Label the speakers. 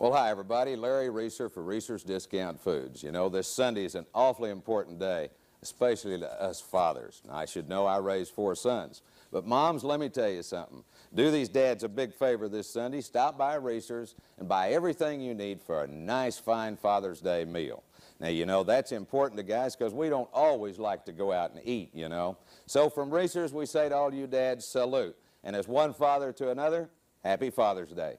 Speaker 1: Well, hi, everybody. Larry Reasor for Reasor's Discount Foods. You know, this Sunday is an awfully important day, especially to us fathers. I should know I raised four sons. But, moms, let me tell you something. Do these dads a big favor this Sunday. Stop by Reasor's and buy everything you need for a nice, fine Father's Day meal. Now, you know, that's important to guys because we don't always like to go out and eat, you know. So, from Reasor's, we say to all you dads, salute. And as one father to another, happy Father's Day.